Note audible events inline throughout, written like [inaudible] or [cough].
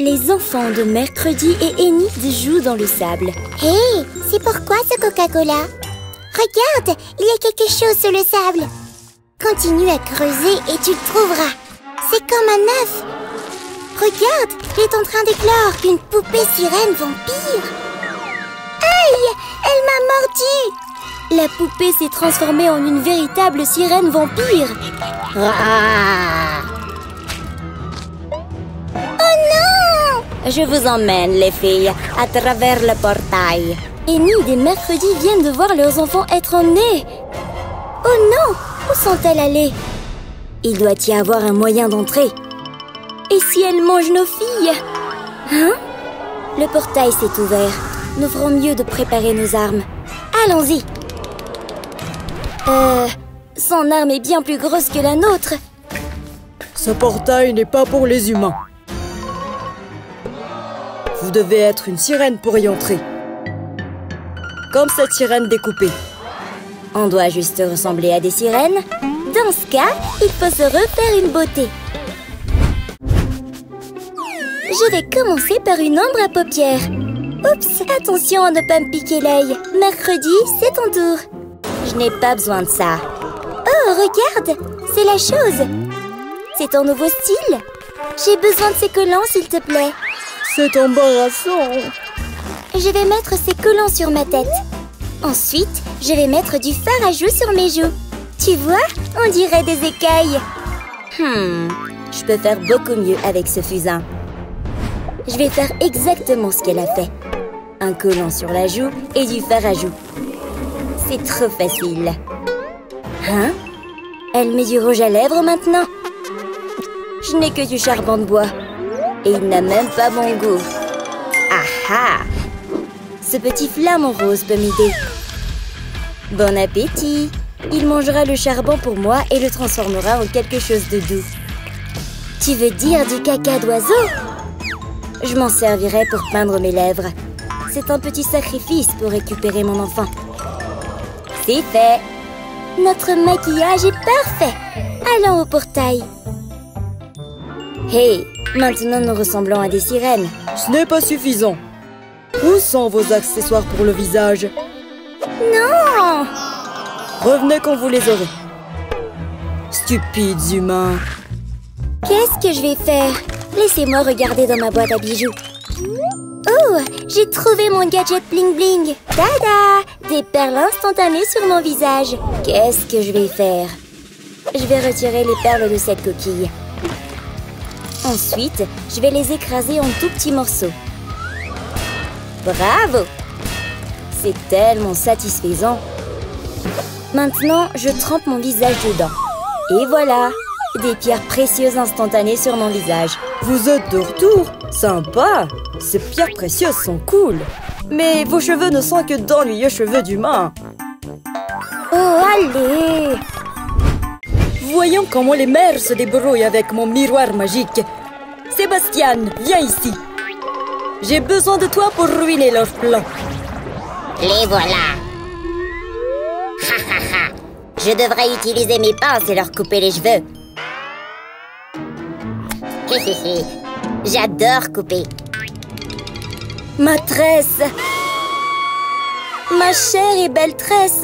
Les enfants de Mercredi et Enid jouent dans le sable. Hé, c'est pourquoi ce Coca-Cola? Regarde, il y a quelque chose sur le sable. Continue à creuser et tu le trouveras. C'est comme un œuf. Regarde, il est en train d'éclore une poupée sirène vampire. Aïe, elle m'a mordu. La poupée s'est transformée en une véritable sirène vampire. Ah. Oh non Je vous emmène, les filles, à travers le portail. Enid et Mercredi viennent de voir leurs enfants être emmenés. Oh non Où sont-elles allées? Il doit y avoir un moyen d'entrer. Et si elles mangent nos filles? Hein? Le portail s'est ouvert. Nous ferons mieux de préparer nos armes. Allons-y Euh... Son arme est bien plus grosse que la nôtre. Ce portail n'est pas pour les humains. Vous devez être une sirène pour y entrer. Comme cette sirène découpée. On doit juste ressembler à des sirènes. Dans ce cas, il faut se refaire une beauté. Je vais commencer par une ombre à paupières. Oups, attention à ne pas me piquer l'œil. Mercredi, c'est ton tour. Je n'ai pas besoin de ça. Oh, regarde, c'est la chose. C'est ton nouveau style. J'ai besoin de ces collants, s'il te plaît. C'est embarrassant. Je vais mettre ces collants sur ma tête. Ensuite, je vais mettre du fard à joues sur mes joues. Tu vois, on dirait des écailles. Hmm, je peux faire beaucoup mieux avec ce fusain. Je vais faire exactement ce qu'elle a fait. Un collant sur la joue et du fard à joues. C'est trop facile. Hein? Elle met du rouge à lèvres maintenant? Je n'ai que du charbon de bois. Et il n'a même pas bon goût. Ah ah Ce petit flamant rose peut m'aider. Bon appétit Il mangera le charbon pour moi et le transformera en quelque chose de doux. Tu veux dire du caca d'oiseau? Je m'en servirai pour peindre mes lèvres. C'est un petit sacrifice pour récupérer mon enfant. C'est fait Notre maquillage est parfait Allons au portail Hey Maintenant nous ressemblons à des sirènes. Ce n'est pas suffisant. Où sont vos accessoires pour le visage? Non Revenez quand vous les aurez. Stupides humains. Qu'est-ce que je vais faire? Laissez-moi regarder dans ma boîte à bijoux. Oh J'ai trouvé mon gadget bling bling Tada Des perles instantanées sur mon visage. Qu'est-ce que je vais faire? Je vais retirer les perles de cette coquille. Ensuite, je vais les écraser en tout petits morceaux. Bravo C'est tellement satisfaisant. Maintenant, je trempe mon visage dedans. Et voilà Des pierres précieuses instantanées sur mon visage. Vous êtes de retour Sympa Ces pierres précieuses sont cool Mais vos cheveux ne sont que d'ennuyeux cheveux d'humain Oh, allez Voyons comment les mères se débrouillent avec mon miroir magique. Sébastien, viens ici. J'ai besoin de toi pour ruiner leur plan. Les voilà [laughs] Je devrais utiliser mes pinces et leur couper les cheveux. [laughs] J'adore couper. Ma tresse Ma chère et belle tresse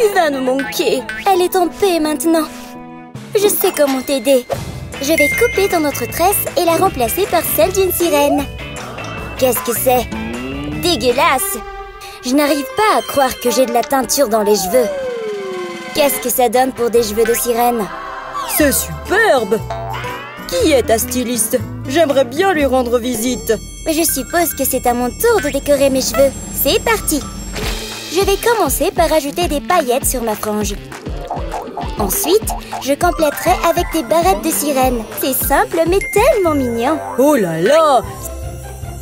Tu vas nous manquer Elle est en paix maintenant. Je sais comment t'aider. Je vais couper ton autre tresse et la remplacer par celle d'une sirène. Qu'est-ce que c'est? Dégueulasse. Je n'arrive pas à croire que j'ai de la teinture dans les cheveux. Qu'est-ce que ça donne pour des cheveux de sirène? C'est superbe. Qui est ta styliste? J'aimerais bien lui rendre visite. Je suppose que c'est à mon tour de décorer mes cheveux. C'est parti Je vais commencer par ajouter des paillettes sur ma frange. Ensuite, je compléterai avec des barrettes de sirène. C'est simple mais tellement mignon. Oh là là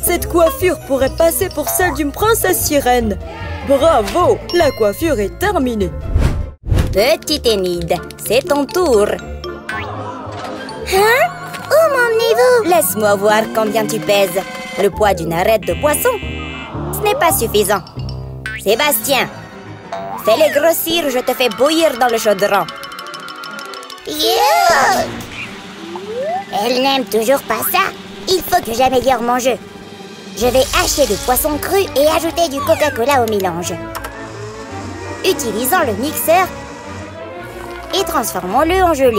Cette coiffure pourrait passer pour celle d'une princesse sirène. Bravo La coiffure est terminée. Petite Enid, c'est ton tour. Hein? Où m'emmenez-vous? Laisse-moi voir combien tu pèses. Le poids d'une arête de poisson. Ce n'est pas suffisant. Sébastien, fais-les grossir, je te fais bouillir dans le chaudron. Elle n'aime toujours pas ça. Il faut que j'améliore mon jeu. Je vais hacher le poisson cru et ajouter du Coca-Cola au mélange. Utilisons le mixeur et transformons-le en gelée.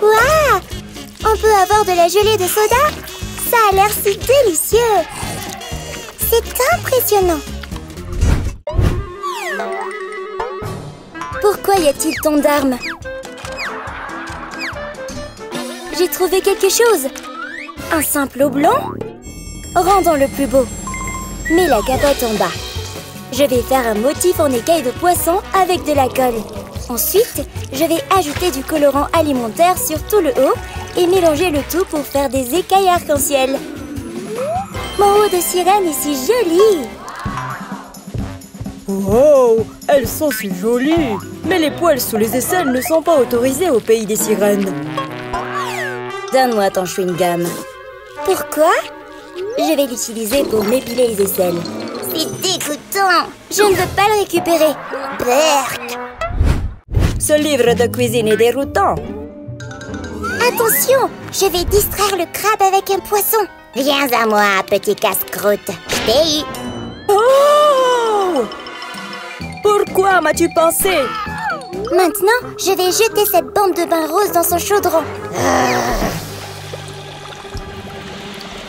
Waouh On peut avoir de la gelée de soda? Ça a l'air si délicieux C'est impressionnant Pourquoi y a-t-il tant d'armes J'ai trouvé quelque chose. Un simple blanc Rendons le plus beau. Mets la capote en bas. Je vais faire un motif en écaille de poisson avec de la colle. Ensuite, je vais ajouter du colorant alimentaire sur tout le haut et mélanger le tout pour faire des écailles arc-en-ciel. Mon haut de sirène est si joli Wow Elles sont si jolies Mais les poils sous les aisselles ne sont pas autorisés au pays des sirènes. Donne-moi ton chewing-gum. Pourquoi? Je vais l'utiliser pour m'épiler les aisselles. C'est dégoûtant Je ne veux pas le récupérer. Berk Ce livre de cuisine est déroutant. Attention Je vais distraire le crabe avec un poisson Viens à moi, petit casse-croûte Je t'ai eu Oh Pourquoi m'as-tu pensé Maintenant, je vais jeter cette bombe de bain rose dans son chaudron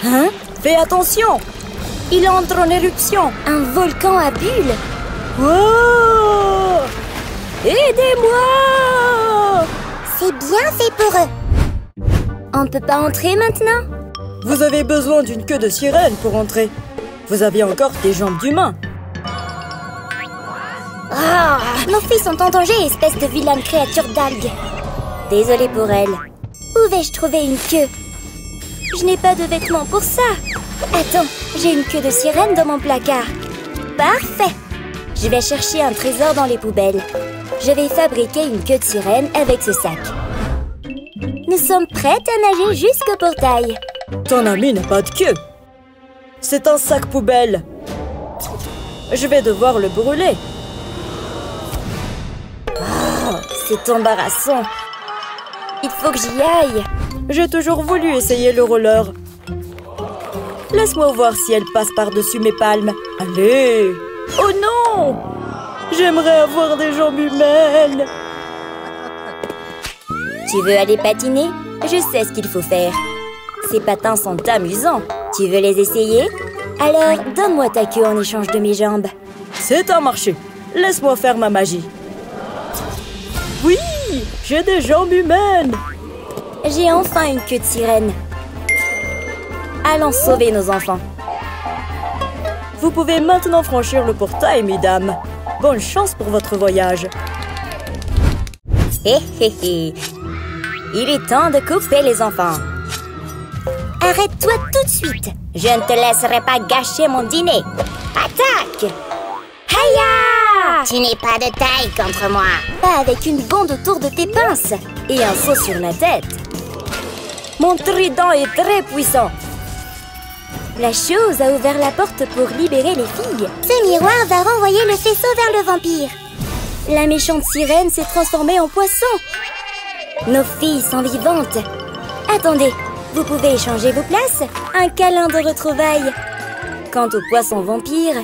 Hein Fais attention Il entre en éruption Un volcan à bulles Oh Aidez-moi C'est bien fait pour eux On ne peut pas entrer maintenant Vous avez besoin d'une queue de sirène pour entrer. Vous avez encore des jambes d'humain. Ah Nos filles sont en danger, espèce de vilaine créature d'algues. Désolée pour elle. Où vais-je trouver une queue? Je n'ai pas de vêtements pour ça. Attends, j'ai une queue de sirène dans mon placard. Parfait Je vais chercher un trésor dans les poubelles. Je vais fabriquer une queue de sirène avec ce sac. Nous sommes prêtes à nager jusqu'au portail. Ton ami n'a pas de queue. C'est un sac poubelle. Je vais devoir le brûler. C'est embarrassant. Il faut que j'y aille. J'ai toujours voulu essayer le roller. Laisse-moi voir si elle passe par-dessus mes palmes. Allez Oh non J'aimerais avoir des jambes humaines. Tu veux aller patiner? Je sais ce qu'il faut faire. Ces patins sont amusants. Tu veux les essayer? Alors, donne-moi ta queue en échange de mes jambes. C'est un marché. Laisse-moi faire ma magie. Oui J'ai des jambes humaines J'ai enfin une queue de sirène. Allons sauver nos enfants. Vous pouvez maintenant franchir le portail, mesdames. Bonne chance pour votre voyage. Hé hé hé. Il est temps de couper les enfants. Arrête-toi tout de suite Je ne te laisserai pas gâcher mon dîner. Attaque Haya Tu n'es pas de taille contre moi Pas avec une bande autour de tes pinces et un seau sur la tête. Mon trident est très puissant. La chose a ouvert la porte pour libérer les filles. Ce miroir va renvoyer le faisceau vers le vampire La méchante sirène s'est transformée en poisson. Nos filles sont vivantes. Attendez, vous pouvez échanger vos places Un câlin de retrouvailles. Quant au poisson vampire,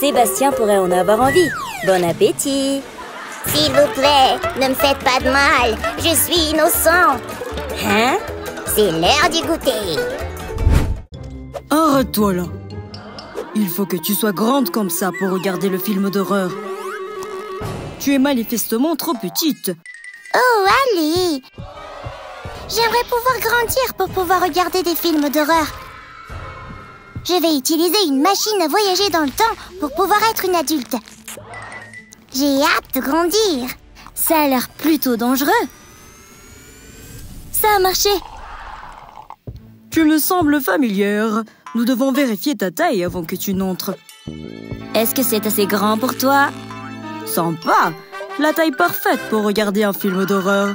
Sébastien pourrait en avoir envie. Bon appétit S'il vous plaît, ne me faites pas de mal Je suis innocent Hein? C'est l'heure du goûter Arrête-toi là. Il faut que tu sois grande comme ça pour regarder le film d'horreur. Tu es manifestement trop petite. Oh, allez J'aimerais pouvoir grandir pour pouvoir regarder des films d'horreur. Je vais utiliser une machine à voyager dans le temps pour pouvoir être une adulte. J'ai hâte de grandir. Ça a l'air plutôt dangereux. Ça a marché. Tu me sembles familière. Nous devons vérifier ta taille avant que tu n'entres. Est-ce que c'est assez grand pour toi? Sympa La taille parfaite pour regarder un film d'horreur.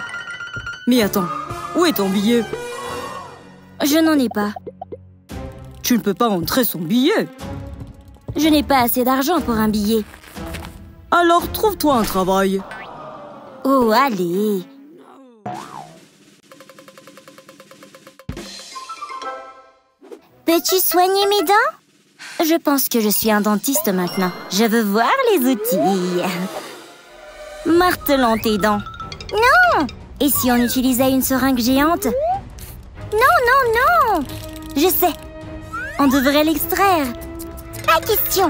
Mais attends, où est ton billet? Je n'en ai pas. Tu ne peux pas entrer sans billet. Je n'ai pas assez d'argent pour un billet. Alors trouve-toi un travail. Oh, allez. Peux-tu soigner mes dents? Je pense que je suis un dentiste maintenant. Je veux voir les outils. Martelant tes dents. Non Et si on utilisait une seringue géante? Non, non, non Je sais, on devrait l'extraire. Pas question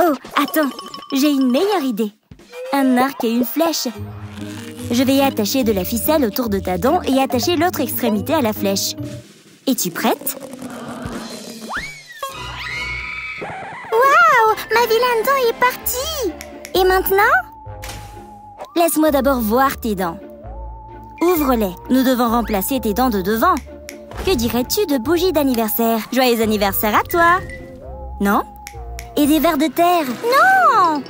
Oh, attends. J'ai une meilleure idée. Un arc et une flèche. Je vais attacher de la ficelle autour de ta dent et attacher l'autre extrémité à la flèche. Es-tu prête? Waouh Ma vilaine dent est partie Et maintenant? Laisse-moi d'abord voir tes dents. Ouvre-les. Nous devons remplacer tes dents de devant. Que dirais-tu de bougies d'anniversaire? Joyeux anniversaire à toi Non? Et des verres de terre? Non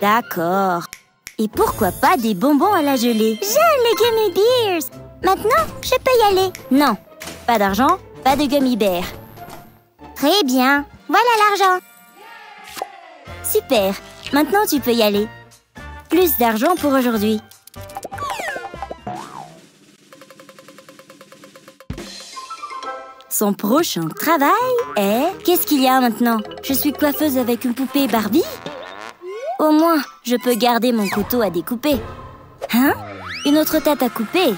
D'accord. Et pourquoi pas des bonbons à la gelée? J'aime les gummy bears Maintenant, je peux y aller Non. Pas d'argent, pas de gummy bears. Très bien Voilà l'argent Super. Maintenant, tu peux y aller. Plus d'argent pour aujourd'hui. Son prochain travail est... Qu'est-ce qu'il y a maintenant? Je suis coiffeuse avec une poupée Barbie? Au moins, je peux garder mon couteau à découper. Hein? Une autre tête à couper?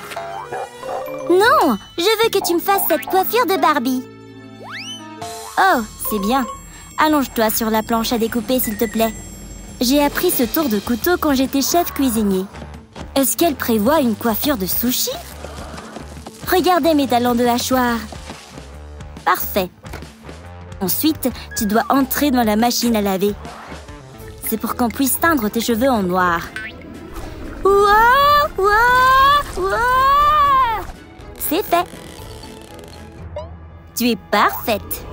Non Je veux que tu me fasses cette coiffure de Barbie Oh, c'est bien. Allonge-toi sur la planche à découper, s'il te plaît. J'ai appris ce tour de couteau quand j'étais chef cuisinier. Est-ce qu'elle prévoit une coiffure de sushi? Regardez mes talons de hachoir. Parfait. Ensuite, tu dois entrer dans la machine à laver. C'est pour qu'on puisse teindre tes cheveux en noir. Wow Wow Wow C'est fait. Tu es parfaite.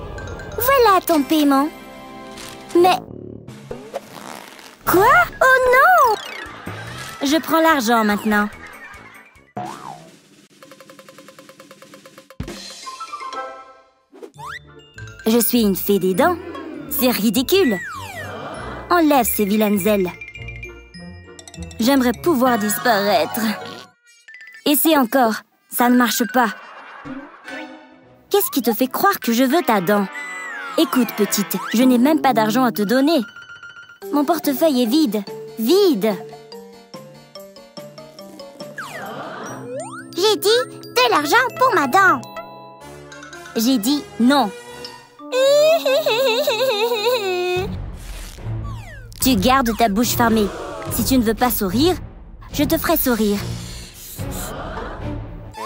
Voilà ton paiement Mais... Quoi? Oh non Je prends l'argent maintenant. Je suis une fée des dents. C'est ridicule. Enlève ces vilaines ailes. J'aimerais pouvoir disparaître. Essaie encore. Ça ne marche pas. Qu'est-ce qui te fait croire que je veux ta dent? Écoute, petite, je n'ai même pas d'argent à te donner. Mon portefeuille est vide. Vide J'ai dit de l'argent pour ma dent J'ai dit non. [laughs] Tu gardes ta bouche fermée. Si tu ne veux pas sourire, je te ferai sourire.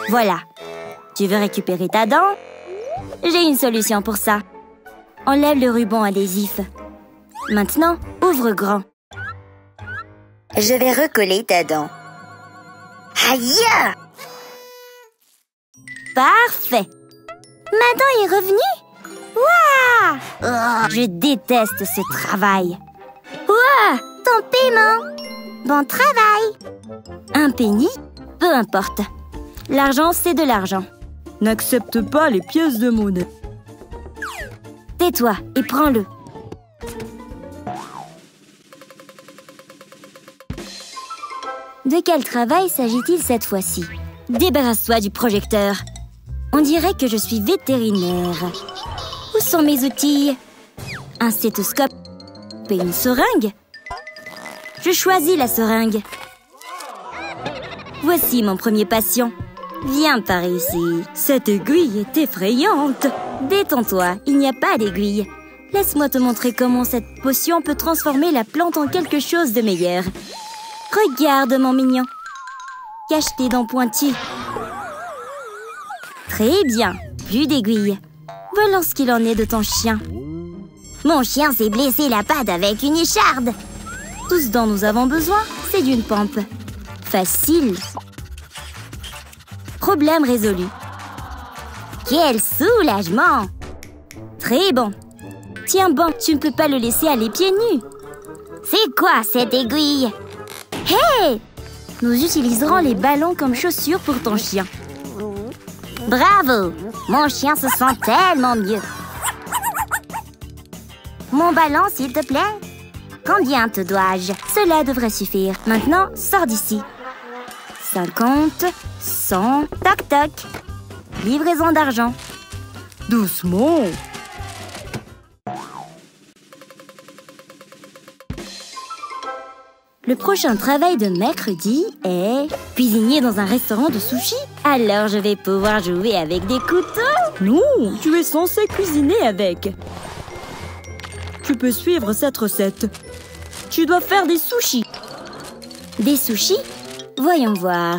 Voilà. Tu veux récupérer ta dent? J'ai une solution pour ça. Enlève le ruban adhésif. Maintenant, ouvre grand. Je vais recoller ta dent. Aïe Parfait. Ma dent est revenue Oh, je déteste ce travail. Ouah Ton paiement Bon travail Un penny Peu importe. L'argent, c'est de l'argent. N'accepte pas les pièces de monnaie. Tais-toi et prends-le. De quel travail s'agit-il cette fois-ci? Débarrasse-toi du projecteur. On dirait que je suis vétérinaire. Sont mes outils Un stéthoscope et une seringue Je choisis la seringue. Voici mon premier patient. Viens par ici. Cette aiguille est effrayante. Détends-toi, il n'y a pas d'aiguille. Laisse-moi te montrer comment cette potion peut transformer la plante en quelque chose de meilleur. Regarde, mon mignon. Cache tes dents. Très bien, plus d'aiguilles. Voilà ce qu'il en est de ton chien. Mon chien s'est blessé la patte avec une écharde Tout ce dont nous avons besoin, c'est d'une pompe. Facile. Problème résolu. Quel soulagement Très bon. Tiens bon, tu ne peux pas le laisser aller pieds nus. C'est quoi cette aiguille? Hé Nous utiliserons les ballons comme chaussures pour ton chien. Bravo Mon chien se sent tellement mieux Mon ballon, s'il te plaît Combien te dois-je? Cela devrait suffire. Maintenant, sors d'ici. 50, 100, toc toc. livraison d'argent. Doucement. Le prochain travail de mercredi est cuisinier dans un restaurant de sushi. Alors je vais pouvoir jouer avec des couteaux. Non, tu es censé cuisiner avec. Tu peux suivre cette recette. Tu dois faire des sushis. Des sushis? Voyons voir.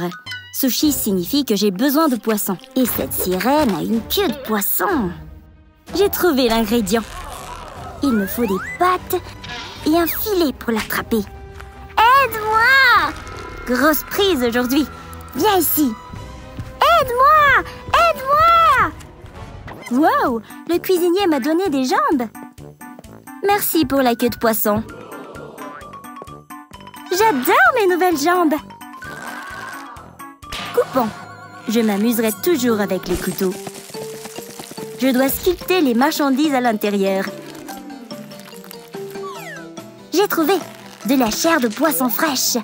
Sushi signifie que j'ai besoin de poisson. Et cette sirène a une queue de poisson. J'ai trouvé l'ingrédient. Il me faut des pâtes et un filet pour l'attraper. Aide-moi Grosse prise aujourd'hui. Viens ici. Aide-moi Aide-moi Wow Le cuisinier m'a donné des jambes. Merci pour la queue de poisson. J'adore mes nouvelles jambes. Coupons. Je m'amuserai toujours avec les couteaux. Je dois sculpter les marchandises à l'intérieur. J'ai trouvé de la chair de poisson fraîche.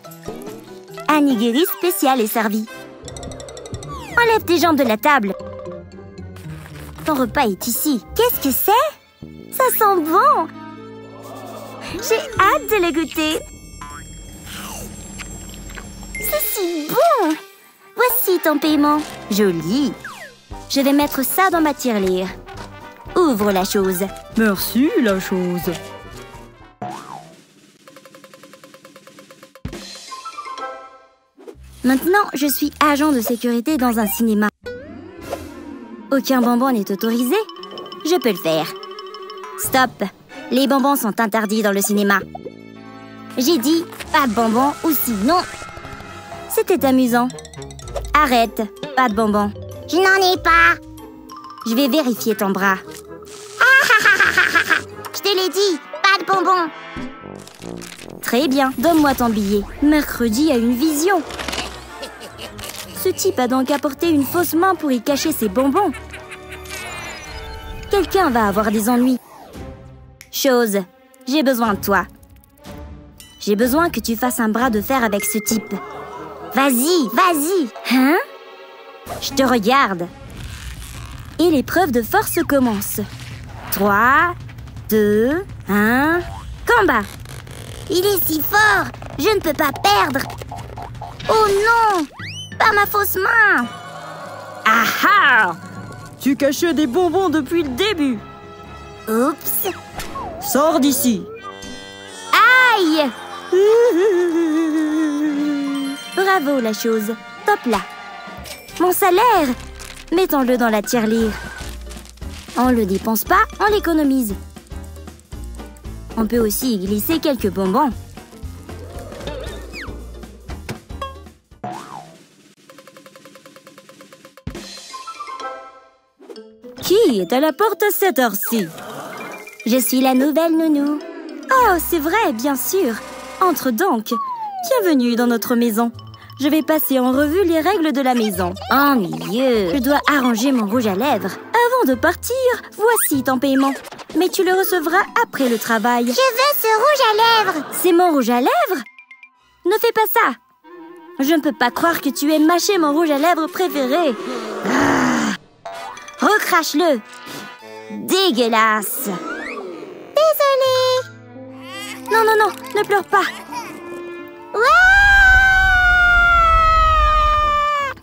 Un nigiri spécial est servi. Enlève tes jambes de la table. Ton repas est ici. Qu'est-ce que c'est? Ça sent bon. J'ai hâte de le goûter. C'est si bon Voici ton paiement. Joli. Je vais mettre ça dans ma tirelire. Ouvre la chose. Merci, la chose. Maintenant, je suis agent de sécurité dans un cinéma. Aucun bonbon n'est autorisé. Je peux le faire. Stop. Les bonbons sont interdits dans le cinéma. J'ai dit pas de bonbons ou sinon... C'était amusant. Arrête, pas de bonbons. Je n'en ai pas. Je vais vérifier ton bras. [laughs] Je te l'ai dit, pas de bonbons. Très bien, donne-moi ton billet. Mercredi a une vision. Ce type a donc apporté une fausse main pour y cacher ses bonbons. Quelqu'un va avoir des ennuis. Chose, j'ai besoin de toi. J'ai besoin que tu fasses un bras de fer avec ce type. Vas-y, vas-y Hein? Je te regarde. Et l'épreuve de force commence. 3, 2, 1, combat Il est si fort, je ne peux pas perdre. Oh non Pas ma fausse main Ah ah Tu cachais des bonbons depuis le début. Oups Sors d'ici. Aïe [laughs] Bravo la chose. Top là. Mon salaire Mettons-le dans la tirelire. On le dépense pas, on l'économise. On peut aussi y glisser quelques bonbons. Qui est à la porte à cette heure-ci Je suis la nouvelle nounou. Oh, c'est vrai, bien sûr. Entre donc. Bienvenue dans notre maison. Je vais passer en revue les règles de la maison. Ennuyeux. Je dois arranger mon rouge à lèvres. Avant de partir, voici ton paiement. Mais tu le recevras après le travail. Je veux ce rouge à lèvres C'est mon rouge à lèvres? Ne fais pas ça Je ne peux pas croire que tu aies mâché mon rouge à lèvres préféré. Ah. Recrache-le. Dégueulasse. Désolée Non, non, non, ne pleure pas.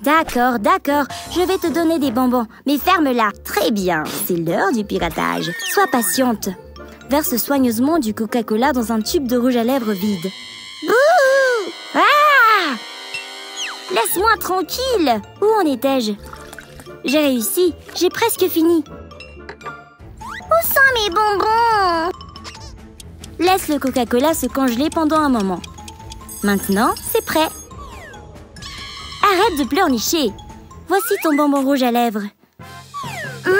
D'accord, d'accord, je vais te donner des bonbons, mais ferme-la. Très bien, c'est l'heure du piratage. Sois patiente. Verse soigneusement du Coca-Cola dans un tube de rouge à lèvres vide. Bouh. Ah. Laisse-moi tranquille. Où en étais-je? J'ai réussi, j'ai presque fini. Où sont mes bonbons? Laisse le Coca-Cola se congeler pendant un moment. Maintenant, c'est prêt. Arrête de pleurnicher. Voici ton bonbon rouge à lèvres. Mmh.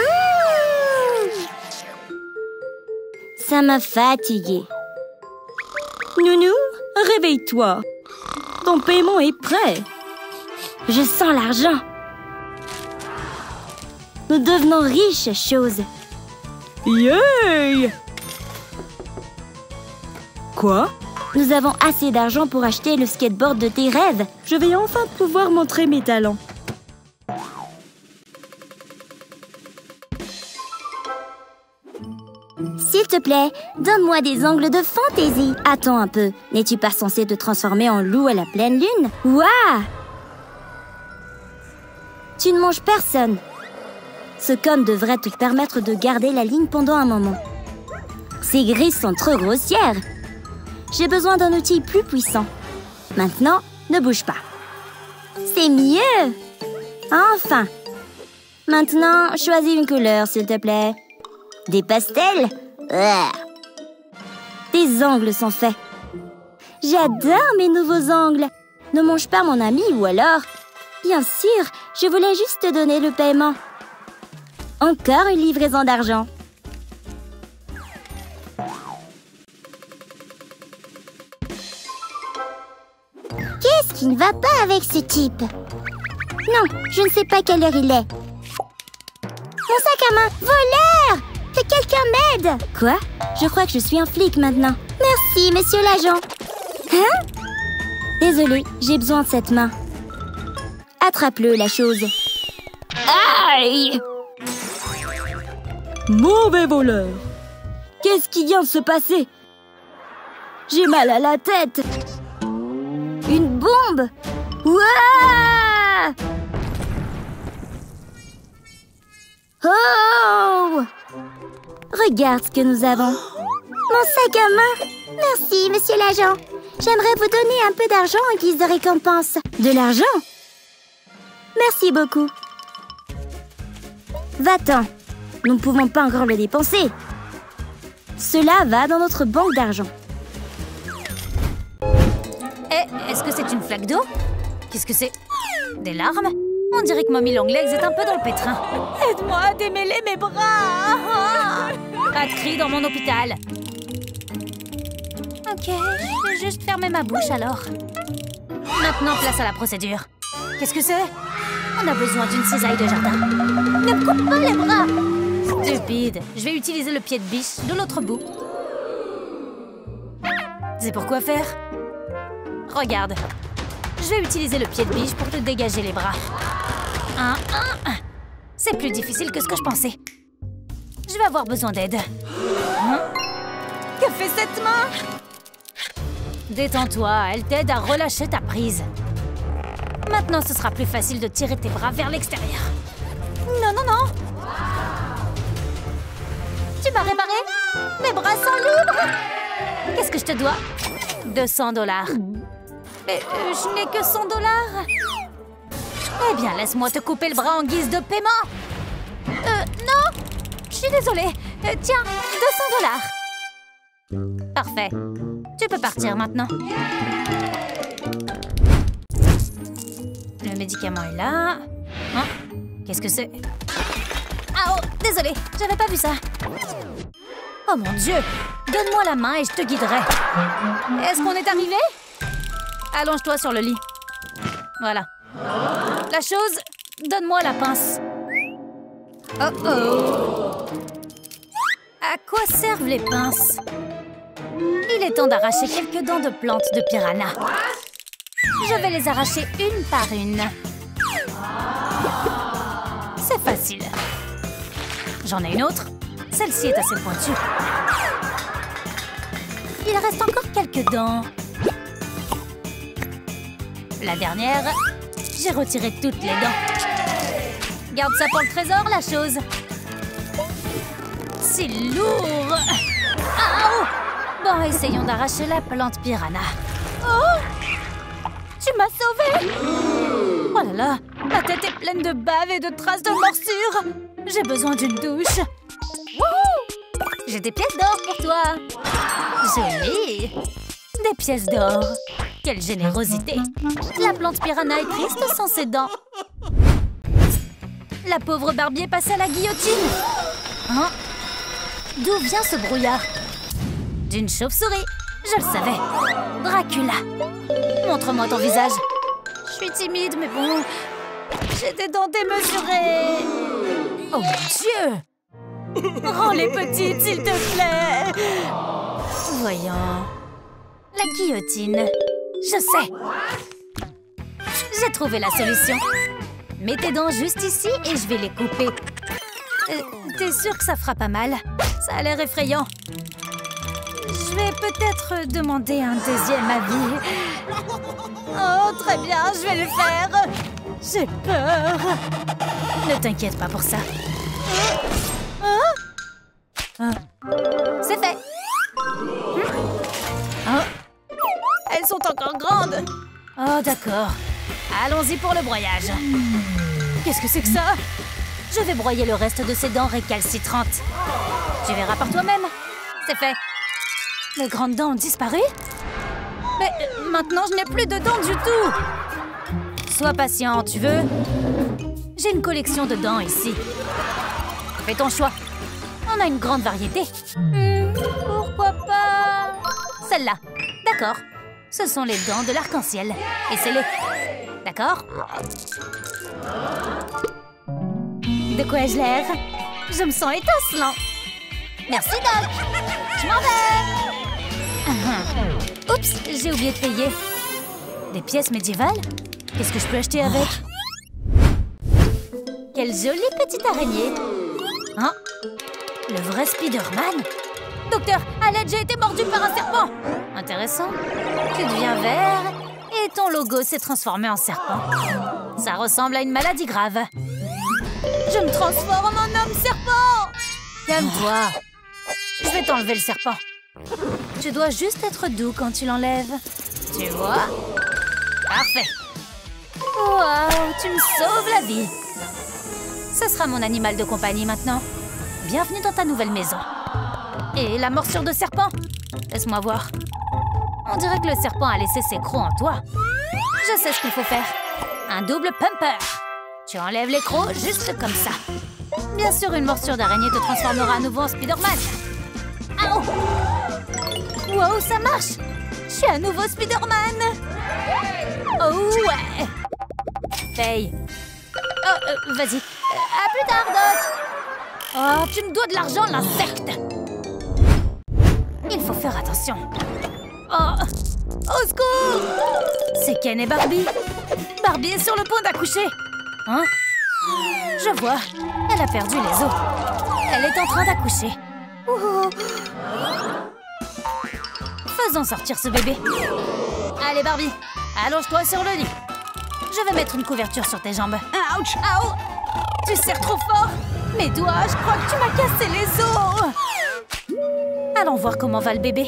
Ça m'a fatiguée. Nounou, réveille-toi. Ton paiement est prêt. Je sens l'argent. Nous devenons riches, chose. Yay Quoi? Nous avons assez d'argent pour acheter le skateboard de tes rêves. Je vais enfin pouvoir montrer mes talents. S'il te plaît, donne-moi des angles de fantaisie. Attends un peu, n'es-tu pas censé te transformer en loup à la pleine lune? Waouh Tu ne manges personne, ce com devrait te permettre de garder la ligne pendant un moment. Ces grises sont trop grossières. J'ai besoin d'un outil plus puissant. Maintenant, ne bouge pas. C'est mieux Enfin Maintenant, choisis une couleur, s'il te plaît. Des pastels Des ongles sont faits. J'adore mes nouveaux ongles. Ne mange pas mon ami ou alors... Bien sûr, je voulais juste te donner le paiement. Encore une livraison d'argent. Qu'est-ce qui ne va pas avec ce type? Non, je ne sais pas quelle heure il est. Mon sac à main Voleur Que quelqu'un m'aide Quoi? Je crois que je suis un flic maintenant. Merci, monsieur l'agent. Hein? Désolée, j'ai besoin de cette main. Attrape-le, la chose. Aïe Mauvais voleur Qu'est-ce qui vient de se passer? J'ai mal à la tête Une bombe? Ouah Oh Regarde ce que nous avons. Mon sac à main Merci, monsieur l'agent. J'aimerais vous donner un peu d'argent en guise de récompense. De l'argent? Merci beaucoup. Va-t'en. Nous ne pouvons pas encore le dépenser. Cela va dans notre banque d'argent. Eh, est-ce que c'est une flaque d'eau? Qu'est-ce que c'est? Des larmes? On dirait que Mommy Longlegs est un peu dans le pétrin. Aide-moi à démêler mes bras Pas de cris dans mon hôpital. Ok, je vais juste fermer ma bouche alors. Maintenant, place à la procédure. Qu'est-ce que c'est? On a besoin d'une cisaille de jardin. Ne me coupe pas les bras Stupide. Je vais utiliser le pied de biche de l'autre bout. C'est pour quoi faire? Regarde. Je vais utiliser le pied de biche pour te dégager les bras. Un, un, un. C'est plus difficile que ce que je pensais. Je vais avoir besoin d'aide. Hein? Que fait cette main? Détends-toi, elle t'aide à relâcher ta prise. Maintenant, ce sera plus facile de tirer tes bras vers l'extérieur. Non, non, non Tu m'as réparé Mes bras sont libres Qu'est-ce que je te dois? 200 dollars. Mais euh, je n'ai que 100 dollars. Eh bien, laisse-moi te couper le bras en guise de paiement. Euh, non Je suis désolée. Euh, tiens, 200 dollars. Parfait. Tu peux partir maintenant. Le médicament est là. Hein? Qu'est-ce que c'est? Désolée, j'avais pas vu ça. Oh mon Dieu Donne-moi la main et je te guiderai. Est-ce qu'on est arrivé? Allonge-toi sur le lit. Voilà. La chose, donne-moi la pince. Oh oh À quoi servent les pinces? Il est temps d'arracher quelques dents de plantes de piranha. Je vais les arracher une par une. C'est facile. J'en ai une autre. Celle-ci est assez pointue. Il reste encore quelques dents. La dernière, j'ai retiré toutes les dents. Garde ça pour le trésor, la chose. C'est lourd. Ah, oh bon, essayons d'arracher la plante piranha. Oh Tu m'as sauvée Oh là là, ma tête est pleine de bave et de traces de morsure. J'ai besoin d'une douche. J'ai des pièces d'or pour toi. Joli Des pièces d'or. Quelle générosité La plante piranha est triste sans ses dents. La pauvre barbier passe à la guillotine. Hein? D'où vient ce brouillard? D'une chauve-souris. Je le savais. Dracula. Montre-moi ton visage. Je suis timide, mais bon... J'ai des dents démesurées. Oh Dieu Rends-les petites, s'il te plaît Voyons... La guillotine. Je sais J'ai trouvé la solution. Mets tes dents juste ici et je vais les couper. Euh, T'es sûr que ça fera pas mal? Ça a l'air effrayant. Je vais peut-être demander un deuxième avis. Oh, très bien, je vais le faire. J'ai peur. Ne t'inquiète pas pour ça. Hein? C'est fait. Oh. Elles sont encore grandes. Oh, d'accord. Allons-y pour le broyage. Qu'est-ce que c'est que ça? Je vais broyer le reste de ces dents récalcitrantes. Tu verras par toi-même. C'est fait. Les grandes dents ont disparu Mais euh, maintenant, je n'ai plus de dents du tout. Sois patient, tu veux? J'ai une collection de dents ici. Fais ton choix. On a une grande variété. Hmm, pourquoi pas? Celle-là. D'accord. Ce sont les dents de l'arc-en-ciel. Et c'est les... D'accord? De quoi ai-je l'air? Je me sens étincelant. Merci, Doc. Je m'en vais. Oups, j'ai oublié de payer. Des pièces médiévales? Qu'est-ce que je peux acheter avec Quelle jolie petite araignée Hein Le vrai Spider-Man Docteur, à j'ai été mordu par un serpent Intéressant. Tu deviens vert et ton logo s'est transformé en serpent. Ça ressemble à une maladie grave. Je me transforme en homme serpent Calme-toi. Je vais t'enlever le serpent. Tu dois juste être doux quand tu l'enlèves. Tu vois? Parfait. Waouh, tu me sauves la vie. Ce sera mon animal de compagnie maintenant. Bienvenue dans ta nouvelle maison. Et la morsure de serpent Laisse-moi voir. On dirait que le serpent a laissé ses crocs en toi. Je sais ce qu'il faut faire. Un double pumper. Tu enlèves les crocs juste comme ça. Bien sûr, une morsure d'araignée te transformera à nouveau en Spider-Man. Ah oh Wow, ça marche Je suis à nouveau Spider-Man Oh ouais Oh, euh, vas-y. Euh, à plus tard, Doc Oh, tu me dois de l'argent, l'insecte Il faut faire attention. Oh Au secours C'est Ken et Barbie Barbie est sur le point d'accoucher Hein? Je vois. Elle a perdu les os. Elle est en train d'accoucher. Faisons sortir ce bébé. Allez, Barbie, allonge-toi sur le lit. Je vais mettre une couverture sur tes jambes. Ouch Ow Tu serres trop fort Mes doigts, je crois que tu m'as cassé les os Allons voir comment va le bébé.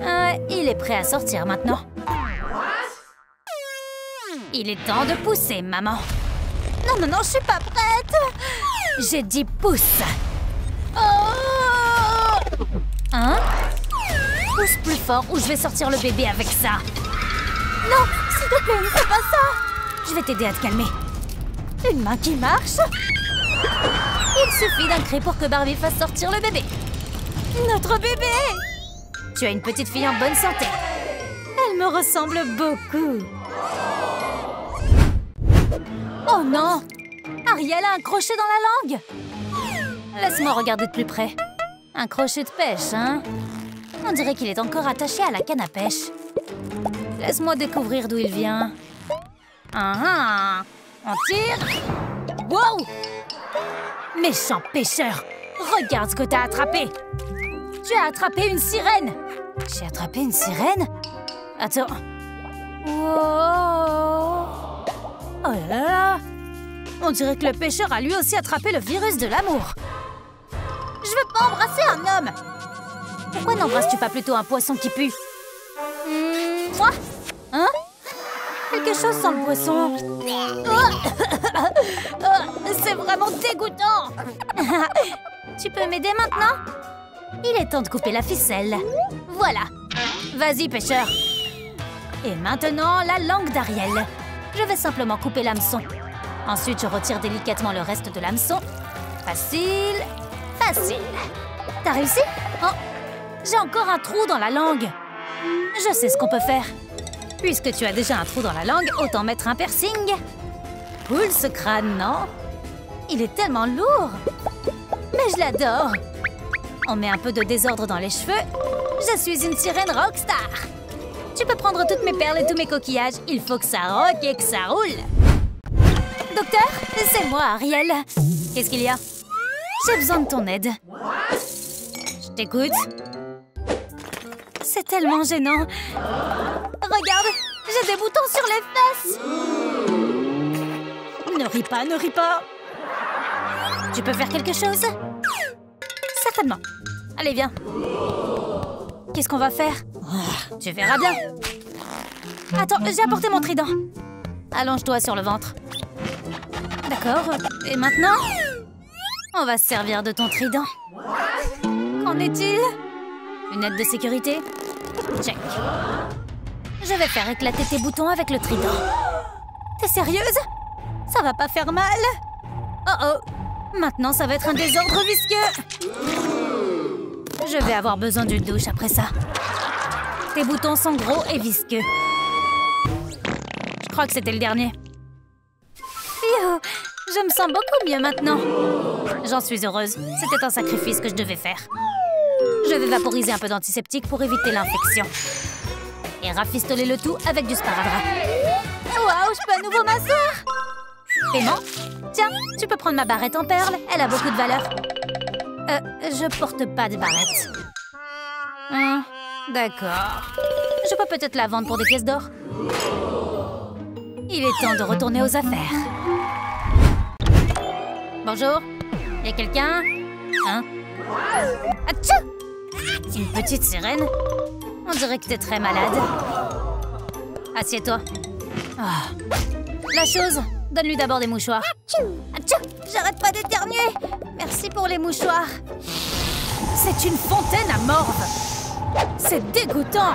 Euh, il est prêt à sortir maintenant. Il est temps de pousser, maman. Non, non, non, je suis pas prête J'ai dit pousse Oh Hein? Pousse plus fort ou je vais sortir le bébé avec ça? Non te ne fais pas ça Je vais t'aider à te calmer. Une main qui marche Il suffit d'un cri pour que Barbie fasse sortir le bébé. Notre bébé Tu as une petite fille en bonne santé. Elle me ressemble beaucoup. Oh non Ariel a un crochet dans la langue Laisse-moi regarder de plus près. Un crochet de pêche, hein On dirait qu'il est encore attaché à la canne à pêche. Laisse-moi découvrir d'où il vient. Ah ah. On tire Wow. Méchant pêcheur. Regarde ce que t'as attrapé. Tu as attrapé une sirène. J'ai attrapé une sirène? Attends. Wow. Oh là là. On dirait que le pêcheur a lui aussi attrapé le virus de l'amour. Je veux pas embrasser un homme. Pourquoi n'embrasses-tu pas plutôt un poisson qui pue? Hmm, Hein? Quelque chose sans le poisson C'est vraiment dégoûtant. Tu peux m'aider maintenant? Il est temps de couper la ficelle. Voilà. Vas-y, pêcheur. Et maintenant, la langue d'Ariel. Je vais simplement couper l'hameçon. Ensuite, je retire délicatement le reste de l'hameçon. Facile, facile. T'as réussi? Oh, j'ai encore un trou dans la langue. Je sais ce qu'on peut faire. Puisque tu as déjà un trou dans la langue, autant mettre un piercing. Cool ce crâne, non? Il est tellement lourd. Mais je l'adore. On met un peu de désordre dans les cheveux. Je suis une sirène rockstar. Tu peux prendre toutes mes perles et tous mes coquillages. Il faut que ça rock et que ça roule. Docteur, c'est moi, Ariel. Qu'est-ce qu'il y a? J'ai besoin de ton aide. t'écoute. Tellement gênant. Regarde, j'ai des boutons sur les fesses. Ne ris pas, ne ris pas. Tu peux faire quelque chose? Certainement. Allez, viens. Qu'est-ce qu'on va faire? Ah, Tu verras bien. Attends, j'ai apporté mon trident. Allonge-toi sur le ventre. D'accord. Et maintenant? On va se servir de ton trident. Qu'en est-il? Une aide de sécurité? Check. Je vais faire éclater tes boutons avec le trident. T'es sérieuse? Ça va pas faire mal Oh oh Maintenant, ça va être un désordre visqueux Je vais avoir besoin d'une douche après ça. Tes boutons sont gros et visqueux. Je crois que c'était le dernier. Yo, je me sens beaucoup mieux maintenant. J'en suis heureuse. C'était un sacrifice que je devais faire. Je vais vaporiser un peu d'antiseptique pour éviter l'infection. Et rafistoler le tout avec du sparadrap. Waouh, je peux à nouveau m'asseoir Paiement Tiens, tu peux prendre ma barrette en perles. Elle a beaucoup de valeur. Euh, je porte pas de barrette. Hum, D'accord. Je peux peut-être la vendre pour des pièces d'or. Il est temps de retourner aux affaires. Bonjour Y a quelqu'un? Hein? Atchou Une petite sirène On dirait que t'es très malade. Assieds-toi. Ah. La chose Donne-lui d'abord des mouchoirs. J'arrête pas d'éternuer Merci pour les mouchoirs. C'est une fontaine à morve C'est dégoûtant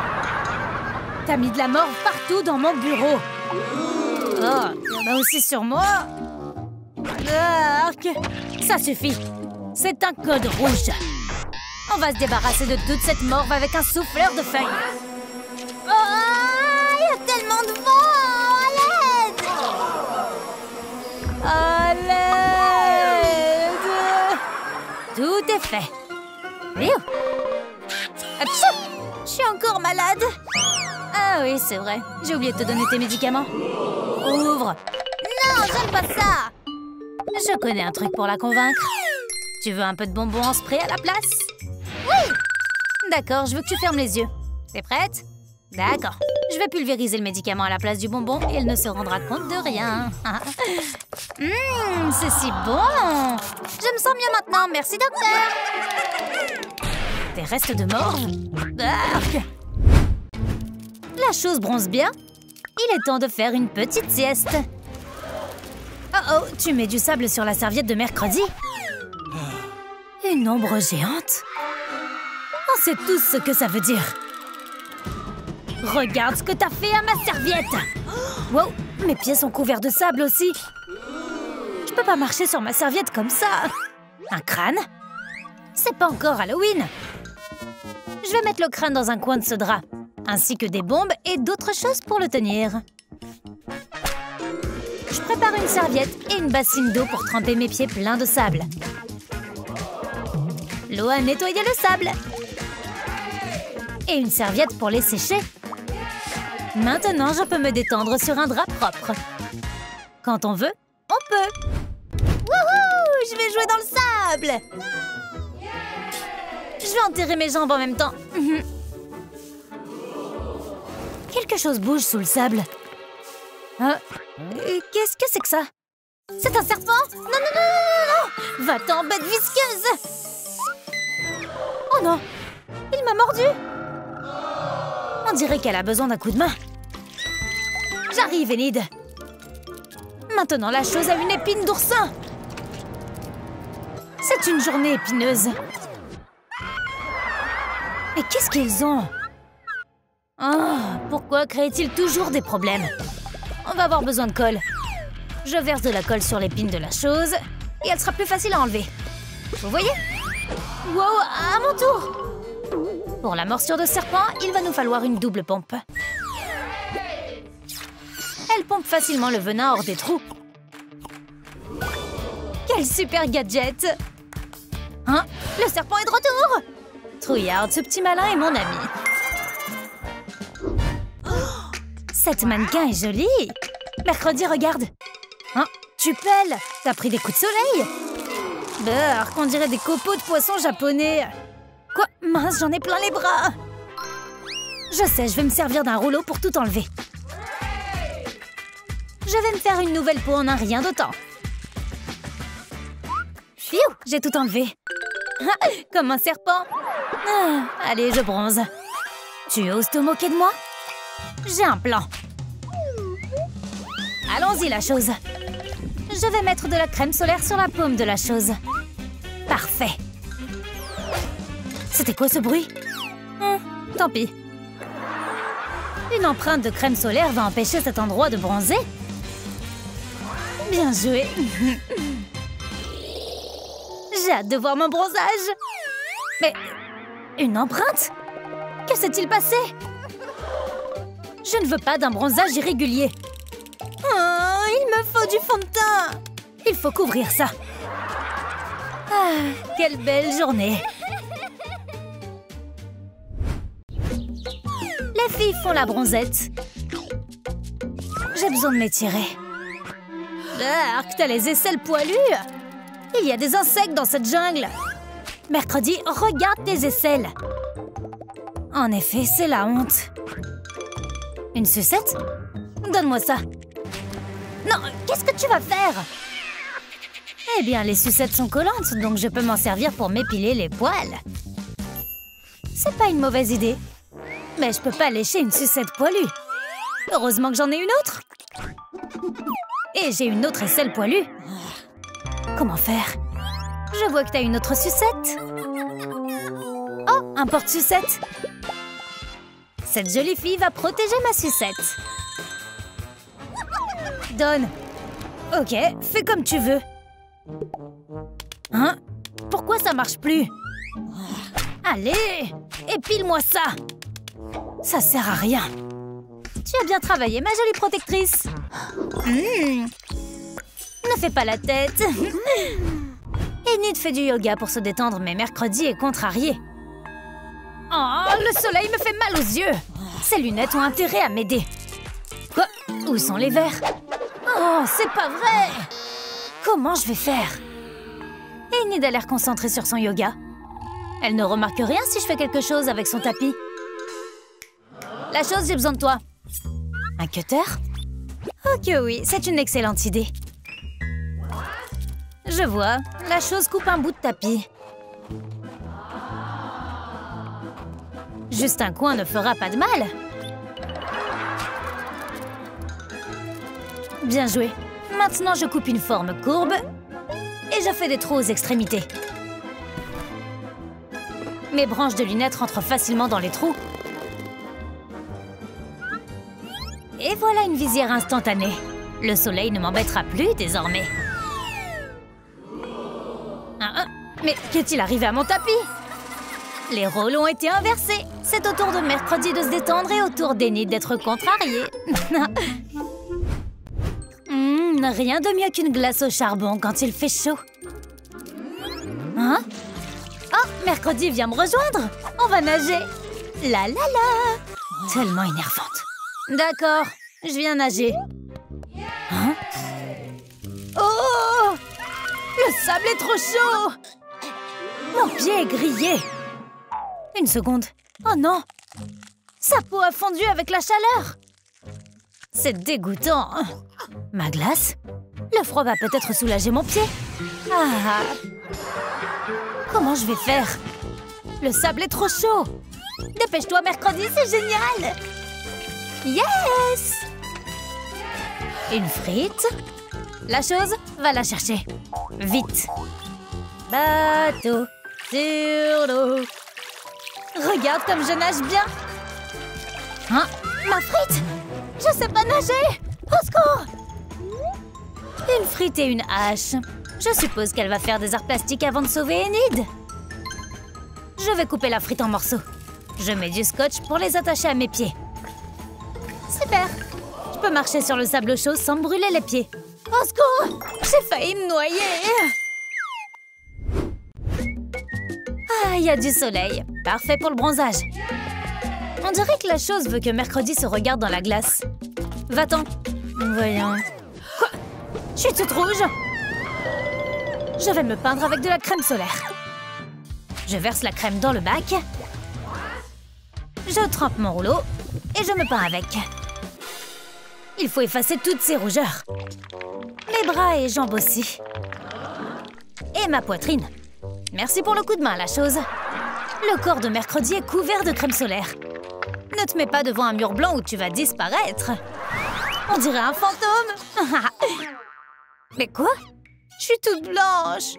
T'as mis de la morve partout dans mon bureau. Oh, il y en a aussi sur moi. Arc. Ça suffit. C'est un code rouge. On va se débarrasser de toute cette morve avec un souffleur de feuilles. Oh, il y a tellement de vent À l'aide À l'aide Tout est fait. Atchou Je suis encore malade Ah oui, c'est vrai. J'ai oublié de te donner tes médicaments. Ouvre Non, j'aime pas ça Je connais un truc pour la convaincre. Tu veux un peu de bonbons en spray à la place? Oui D'accord, je veux que tu fermes les yeux. T'es prête? D'accord. Je vais pulvériser le médicament à la place du bonbon et elle ne se rendra compte de rien. Hum, [laughs] c'est si bon Je me sens mieux maintenant, merci docteur Des restes de mort Arc La chose bronze bien. Il est temps de faire une petite sieste. Oh oh, tu mets du sable sur la serviette de mercredi Une ombre géante On sait tous ce que ça veut dire. Regarde ce que t'as fait à ma serviette Wow, mes pieds sont couverts de sable aussi. Je peux pas marcher sur ma serviette comme ça. Un crâne? C'est pas encore Halloween. Je vais mettre le crâne dans un coin de ce drap, ainsi que des bombes et d'autres choses pour le tenir. Je prépare une serviette et une bassine d'eau pour tremper mes pieds pleins de sable. L'eau a nettoyé le sable. Et une serviette pour les sécher. Maintenant, je peux me détendre sur un drap propre. Quand on veut, on peut. Wouhou Je vais jouer dans le sable Je vais enterrer mes jambes en même temps. Mhm. Quelque chose bouge sous le sable. Hein? Euh, Qu'est-ce que c'est que ça? C'est un serpent? Non, non, non, non, non, non Va-t'en, bête visqueuse Oh non Il m'a mordu On dirait qu'elle a besoin d'un coup de main. J'arrive, Enid Maintenant, la chose a une épine d'oursin C'est une journée épineuse. Mais qu'est-ce qu'ils ont? Ah, pourquoi créent-ils toujours des problèmes? On va avoir besoin de colle. Je verse de la colle sur l'épine de la chose et elle sera plus facile à enlever. Vous voyez? Wow, à mon tour Pour la morsure de serpent, il va nous falloir une double pompe. Elle pompe facilement le venin hors des trous. Quel super gadget! Hein? Le serpent est de retour! Trouillard, ce petit malin est mon ami. Oh, cette mannequin est jolie! Mercredi, regarde! Hein? Tu pelles! T'as pris des coups de soleil! Burk, on dirait des copeaux de poissons japonais Quoi? Mince, j'en ai plein les bras Je sais, je vais me servir d'un rouleau pour tout enlever. Je vais me faire une nouvelle peau en un rien de temps. J'ai tout enlevé. [laughs] Comme un serpent. Ah, allez, je bronze. Tu oses te moquer de moi? J'ai un plan. Allons-y, la chose. Je vais mettre de la crème solaire sur la paume de la chose. Parfait. C'était quoi ce bruit Hum, Tant pis. Une empreinte de crème solaire va empêcher cet endroit de bronzer. Bien joué. [laughs] J'ai hâte de voir mon bronzage. Mais... Une empreinte? Que s'est-il passé? Je ne veux pas d'un bronzage irrégulier. Oh, il me faut du fond de teint. Il faut couvrir ça. Ah, quelle belle journée Les filles font la bronzette. J'ai besoin de m'étirer. Arc, t'as les aisselles poilues Il y a des insectes dans cette jungle Mercredi, regarde tes aisselles En effet, c'est la honte. Une sucette? Donne-moi ça. Non, qu'est-ce que tu vas faire? Eh bien, les sucettes sont collantes, donc je peux m'en servir pour m'épiler les poils. C'est pas une mauvaise idée. Mais je peux pas lécher une sucette poilue. Heureusement que j'en ai une autre. Et j'ai une autre aisselle poilue. Comment faire? Je vois que t'as une autre sucette. Oh, un porte-sucette. Cette jolie fille va protéger ma sucette. Donne. Ok, fais comme tu veux. Hein? Pourquoi ça marche plus? Allez, épile-moi ça. Ça sert à rien. Tu as bien travaillé, ma jolie protectrice. Hmm. Ne fais pas la tête. [laughs] Enid fait du yoga pour se détendre, mais mercredi est contrarié. Oh, le soleil me fait mal aux yeux. Ces lunettes ont intérêt à m'aider. Quoi? Où sont les verres? Oh, c'est pas vrai Comment je vais faire? Enid a l'air concentrée sur son yoga. Elle ne remarque rien si je fais quelque chose avec son tapis. La chose, j'ai besoin de toi. Un cutter? Ok, oui, c'est une excellente idée. Je vois, la chose coupe un bout de tapis. Juste un coin ne fera pas de mal. Bien joué. Maintenant, je coupe une forme courbe et je fais des trous aux extrémités. Mes branches de lunettes rentrent facilement dans les trous. Et voilà une visière instantanée. Le soleil ne m'embêtera plus désormais. Ah, ah, mais qu'est-il arrivé à mon tapis? Les rôles ont été inversés. C'est au tour de mercredi de se détendre et au tour d'Enid d'être contrarié. [laughs] Hmm, rien de mieux qu'une glace au charbon quand il fait chaud. Hein? Oh, mercredi vient me rejoindre On va nager La la la Tellement énervante. D'accord, je viens nager. Hein Oh Le sable est trop chaud. Mon pied est grillé. Une seconde. Oh non Sa peau a fondu avec la chaleur. C'est dégoûtant. Ma glace Le froid va peut-être soulager mon pied. Ah. Comment je vais faire? Le sable est trop chaud. Dépêche-toi, mercredi, c'est génial Yes Une frite La chose, va la chercher. Vite Bateau sur l'eau Regarde comme je nage bien Hein? Ma frite? Je sais pas nager Au secours Une frite et une hache. Je suppose qu'elle va faire des arts plastiques avant de sauver Enid. Je vais couper la frite en morceaux. Je mets du scotch pour les attacher à mes pieds. Super Je peux marcher sur le sable chaud sans me brûler les pieds. Au secours J'ai failli me noyer Ah, il y a du soleil. Parfait pour le bronzage. On dirait que la chose veut que mercredi se regarde dans la glace. Va-t'en. Voyons. Je suis toute rouge Je vais me peindre avec de la crème solaire. Je verse la crème dans le bac. Je trempe mon rouleau et je me peins avec. Il faut effacer toutes ces rougeurs. Mes bras et jambes aussi. Et ma poitrine. Merci pour le coup de main, la chose. Le corps de mercredi est couvert de crème solaire. Ne te mets pas devant un mur blanc où tu vas disparaître. On dirait un fantôme. [laughs] Mais quoi? Je suis toute blanche.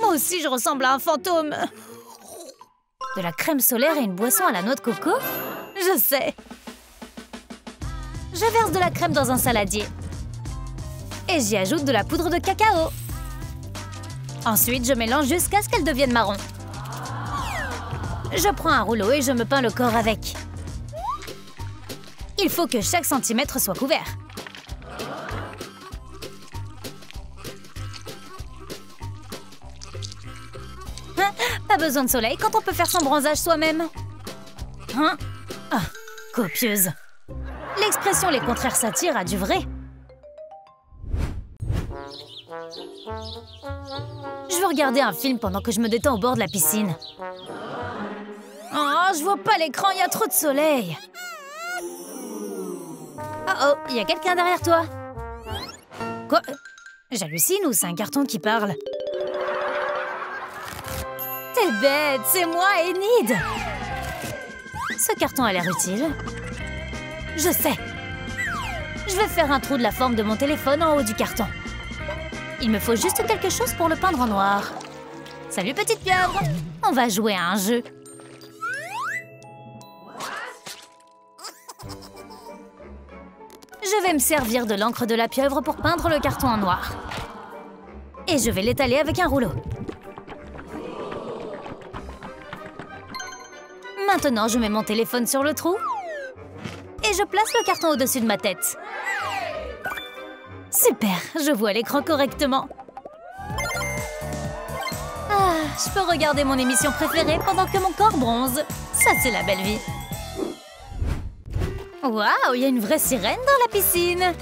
Moi aussi, je ressemble à un fantôme. [laughs] De la crème solaire et une boisson à la noix de coco? Je sais. Je verse de la crème dans un saladier. Et j'y ajoute de la poudre de cacao. Ensuite, je mélange jusqu'à ce qu'elle devienne marron. Je prends un rouleau et je me peins le corps avec. Il faut que chaque centimètre soit couvert. Hein Pas besoin de soleil quand on peut faire son bronzage soi-même. Hein? Ah, copieuse. L'expression les contraires s'attirent a du vrai. Je veux regarder un film pendant que je me détends au bord de la piscine. Oh, je vois pas l'écran, il y a trop de soleil. Oh oh, il y a quelqu'un derrière toi. Quoi? J'hallucine ou c'est un carton qui parle? T'es bête, c'est moi, Enid Ce carton a l'air utile. Je sais. Je vais faire un trou de la forme de mon téléphone en haut du carton. Il me faut juste quelque chose pour le peindre en noir. Salut petite pieuvre On va jouer à un jeu. Je vais me servir de l'encre de la pieuvre pour peindre le carton en noir. Et je vais l'étaler avec un rouleau. Maintenant, je mets mon téléphone sur le trou. Et je place le carton au-dessus de ma tête. Super, je vois l'écran correctement. Ah, je peux regarder mon émission préférée pendant que mon corps bronze. Ça, c'est la belle vie. Waouh, il y a une vraie sirène dans la piscine.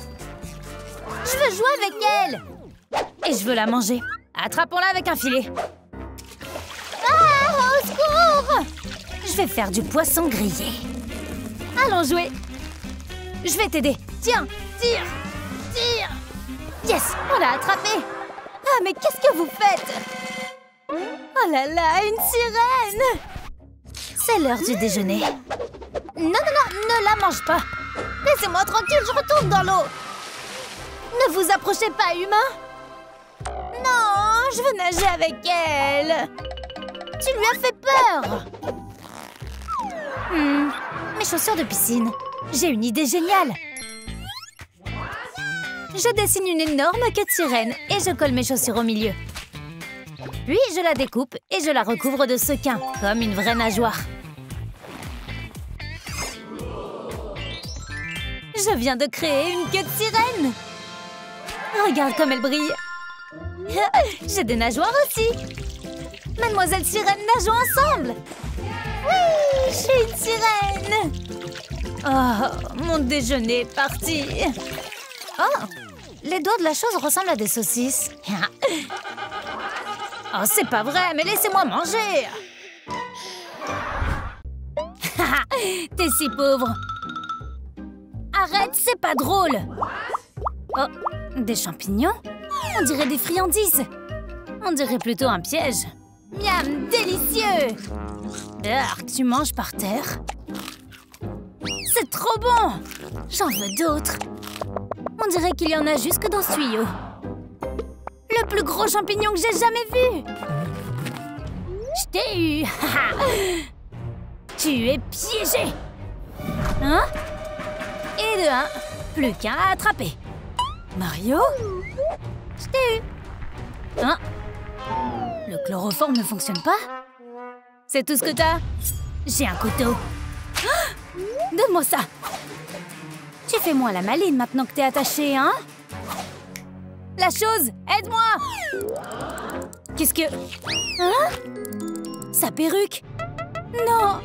Je veux jouer avec elle. Et je veux la manger. Attrapons-la avec un filet. Ah, au secours Je vais faire du poisson grillé. Allons jouer. Je vais t'aider. Tiens, tire, tire. Yes, on l'a attrapé. Ah, mais qu'est-ce que vous faites? Oh là là, une sirène C'est l'heure du déjeuner. Non, non, non, ne la mange pas. Laissez-moi tranquille, je retourne dans l'eau. Ne vous approchez pas, humain. Non, je veux nager avec elle. Tu lui as fait peur. Hmm, mes chaussures de piscine. J'ai une idée géniale. Je dessine une énorme queue de sirène et je colle mes chaussures au milieu. Puis je la découpe et je la recouvre de sequins, comme une vraie nageoire. Je viens de créer une queue de sirène Regarde comme elle brille [laughs] J'ai des nageoires aussi Mademoiselle Sirène, nageons ensemble Oui, j'ai une sirène Oh, mon déjeuner est parti. Oh, les doigts de la chose ressemblent à des saucisses. [laughs] Oh, c'est pas vrai, mais laissez-moi manger. [laughs] T'es si pauvre. Arrête, c'est pas drôle. Oh, des champignons? On dirait des friandises. On dirait plutôt un piège. Miam, délicieux. Arc, tu manges par terre? Trop bon. J'en veux d'autres. On dirait qu'il y en a jusque dans ce tuyau. Le plus gros champignon que j'ai jamais vu. Je t'ai eu. [laughs] Tu es piégé. Hein? Et de un, plus qu'un à attraper. Mario? Je t'ai eu. Hein? Le chloroforme ne fonctionne pas? C'est tout ce que t'as? J'ai un couteau. Donne-moi ça. Tu fais moins la maline maintenant que t'es attachée, hein? La chose Aide-moi! Qu'est-ce que... Hein? Sa perruque? Non!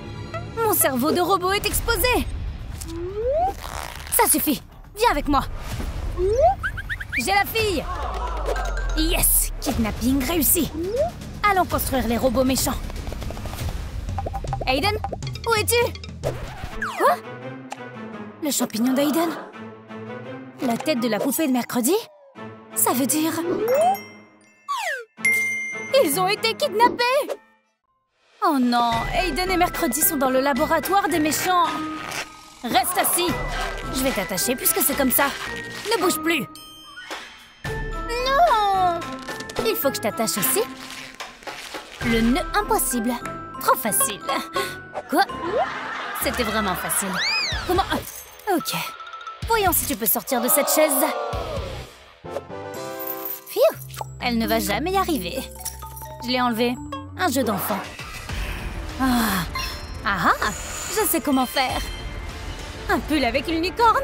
Mon cerveau de robot est exposé! Ça suffit! Viens avec moi! J'ai la fille! Yes! Kidnapping réussi! Allons construire les robots méchants. Aiden Où es-tu? Quoi? Le champignon d'Aiden? La tête de la poupée de mercredi? Ça veut dire... Ils ont été kidnappés! Oh non Aiden et Mercredi sont dans le laboratoire des méchants. Reste assis. Je vais t'attacher puisque c'est comme ça. Ne bouge plus. Non! Il faut que je t'attache aussi. Le nœud impossible. Trop facile. Quoi? C'était vraiment facile. Comment Ok. Voyons si tu peux sortir de cette chaise. Phew Elle ne va jamais y arriver. Je l'ai enlevé. Un jeu d'enfant. Ah. ah ah Je sais comment faire. Un pull avec l'unicorne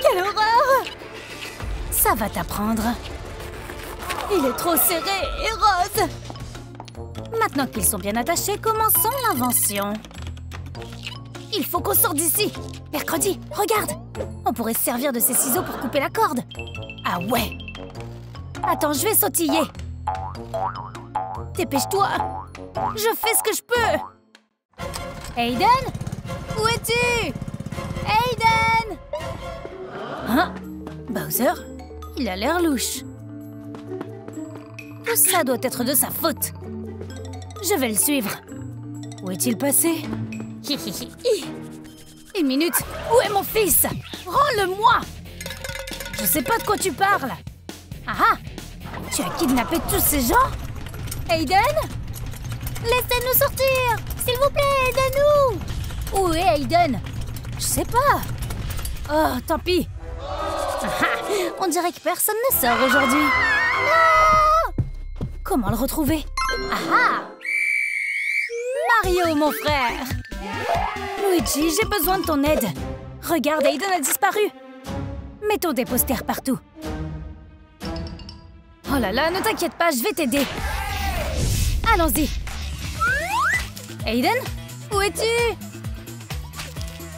Quelle horreur Ça va t'apprendre. Il est trop serré et rose. Maintenant qu'ils sont bien attachés, commençons l'invention. Il faut qu'on sorte d'ici. Mercredi, regarde. On pourrait se servir de ces ciseaux pour couper la corde. Ah ouais. Attends, je vais sautiller. Dépêche-toi Je fais ce que je peux Aiden Où es-tu? Aiden Hein? Bowser Il a l'air louche. Tout ça doit être de sa faute. Je vais le suivre. Où est-il passé? Une minute. Où est mon fils? Rends-le-moi. Je sais pas de quoi tu parles. Ah ah. Tu as kidnappé tous ces gens? Aiden Laissez-nous sortir S'il vous plaît, aidez-nous. Où est Aiden Je sais pas. Oh, tant pis. On dirait que personne ne sort aujourd'hui. Comment le retrouver? Ah. Mario, mon frère Luigi, j'ai besoin de ton aide. Regarde, Aiden a disparu. Mettons des posters partout. Oh là là, ne t'inquiète pas, je vais t'aider. Allons-y. Aiden Où es-tu?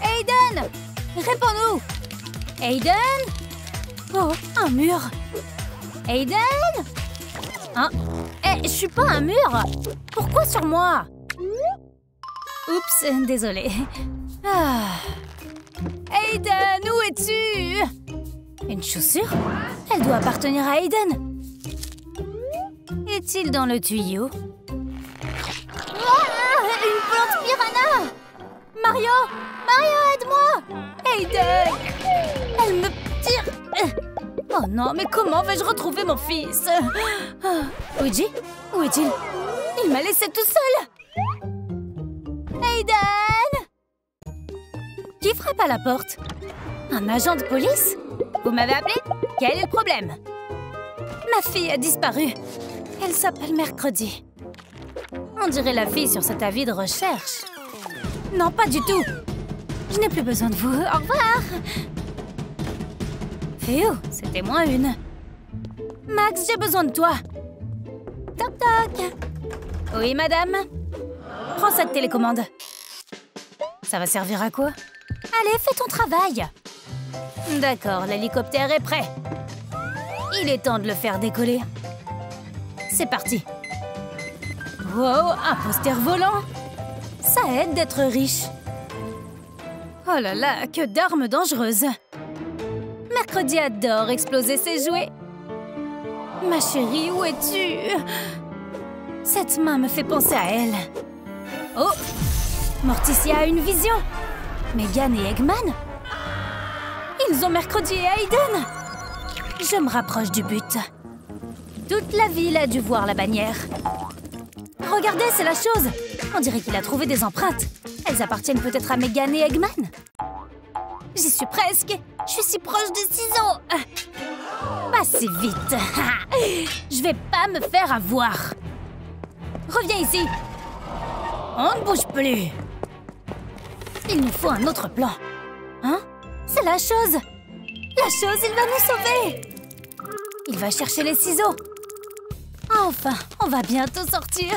Aiden Réponds-nous. Aiden? Oh, un mur. Aiden? Hein? Eh, je suis pas un mur. Pourquoi sur moi? Oups, désolé. Ah. Aiden, où es-tu? Une chaussure? Elle doit appartenir à Aiden. Est-il dans le tuyau? Une plante piranha. Mario Mario, aide-moi. Aiden. Elle me tire. Oh non, mais comment vais-je retrouver mon fils? Luigi Où est-il? Il m'a laissé tout seul Frappe à la porte Un agent de police? Vous m'avez appelé? Quel est le problème? Ma fille a disparu. Elle s'appelle Mercredi. On dirait la fille sur cet avis de recherche. Non, pas du tout. Je n'ai plus besoin de vous. Au revoir. Phew, c'était moins une. Max, j'ai besoin de toi. Toc toc. Oui, madame. Prends cette télécommande. Ça va servir à quoi? Allez, fais ton travail. D'accord, l'hélicoptère est prêt. Il est temps de le faire décoller. C'est parti. Wow, un poster volant Ça aide d'être riche. Oh là là, que d'armes dangereuses Mercredi adore exploser ses jouets. Ma chérie, où es-tu? Cette main me fait penser à elle. Oh Morticia a une vision Megan et Eggman? Ils ont Mercredi et Aiden Je me rapproche du but. Toute la ville a dû voir la bannière. Regardez, c'est la chose. On dirait qu'il a trouvé des empreintes. Elles appartiennent peut-être à Megan et Eggman. J'y suis presque. Je suis si proche des ciseaux. Pas si vite. [laughs] Je vais pas me faire avoir. Reviens ici. On ne bouge plus Il nous faut un autre plan. Hein? C'est la chose. La chose, il va nous sauver. Il va chercher les ciseaux. Enfin, on va bientôt sortir.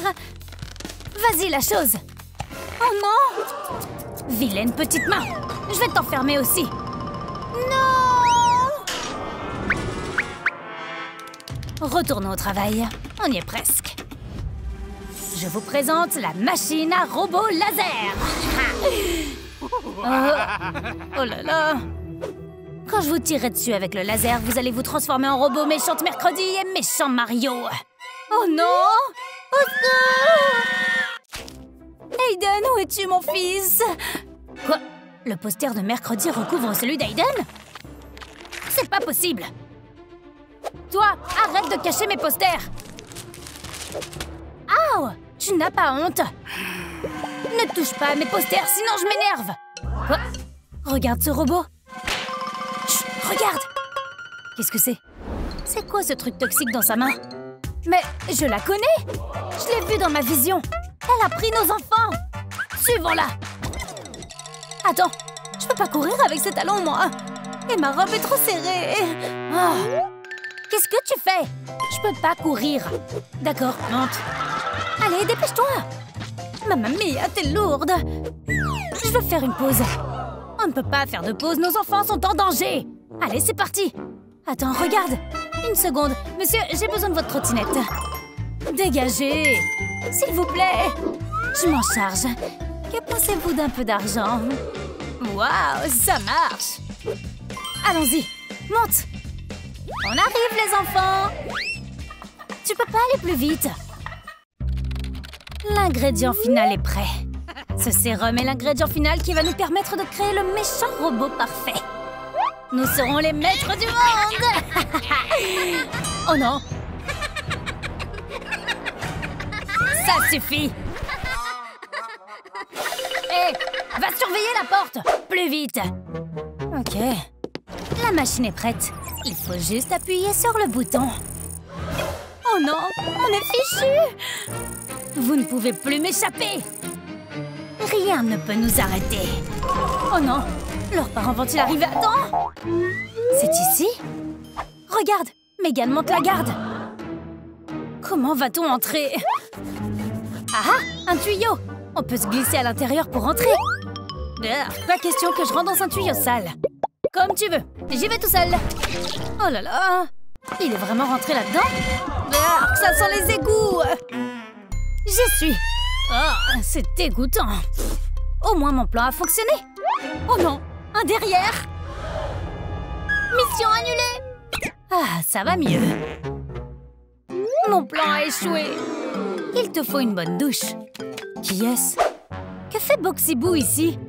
Vas-y, la chose. Oh non! Vilaine petite main. Je vais t'enfermer aussi. Non! Retournons au travail. On y est presque. Je vous présente la machine à robot laser. oh, oh là là. Quand je vous tirerai dessus avec le laser, vous allez vous transformer en robot méchante mercredi et méchant Mario. Oh non. Au secours Aiden, où es-tu, mon fils? Quoi? Le poster de mercredi recouvre celui d'Aiden? C'est pas possible. Toi, arrête de cacher mes posters. Aouh Tu n'as pas honte. Ne touche pas à mes posters, sinon je m'énerve. Quoi? Regarde ce robot. Regarde. Qu'est-ce que c'est? C'est quoi ce truc toxique dans sa main? Mais je la connais. Je l'ai vue dans ma vision. Elle a pris nos enfants. Suivons-la. Attends, je peux pas courir avec ces talons, moi. Et ma robe est trop serrée. Oh. Qu'est-ce que tu fais? Je peux pas courir. D'accord, monte Allez, dépêche-toi. Mamma mia, t'es lourde. Je veux faire une pause. On ne peut pas faire de pause, nos enfants sont en danger. Allez, c'est parti. Attends, regarde. Une seconde. Monsieur, j'ai besoin de votre trottinette. Dégagez. S'il vous plaît. Je m'en charge. Que pensez-vous d'un peu d'argent? Waouh, ça marche. Allons-y, monte. On arrive les enfants. Tu peux pas aller plus vite L'ingrédient final est prêt. Ce sérum est l'ingrédient final qui va nous permettre de créer le méchant robot parfait. Nous serons les maîtres du monde [laughs] Oh non Ça suffit Hé Va surveiller la porte Plus vite Ok. La machine est prête. Il faut juste appuyer sur le bouton. Oh non On est fichu. Vous ne pouvez plus m'échapper. Rien ne peut nous arrêter. Oh non Leurs parents vont-ils arriver à temps? C'est ici? Regarde Megan monte la garde. Comment va-t-on entrer? Ah ah Un tuyau. On peut se glisser à l'intérieur pour entrer. Ah, Pas question que je rentre dans un tuyau sale. Comme tu veux J'y vais tout seul. Oh là là Il est vraiment rentré là-dedans? Ah, Ça sent les égouts. J'y suis. Ah, c'est dégoûtant. Au moins mon plan a fonctionné. Oh non Un derrière. Mission annulée. Ah, ça va mieux. Mon plan a échoué. Il te faut une bonne douche. Qui est-ce? Que fait Boxy Boo ici?